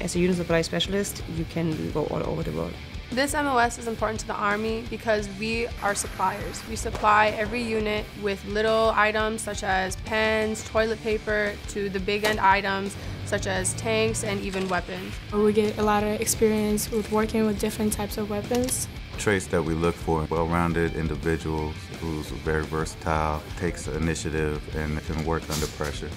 As a unit supply specialist, you can go all over the world. This MOS is important to the Army because we are suppliers. We supply every unit with little items such as pens, toilet paper, to the big end items such as tanks and even weapons. We get a lot of experience with working with different types of weapons. Traits that we look for, well-rounded individuals who's very versatile, takes initiative, and can work under pressure.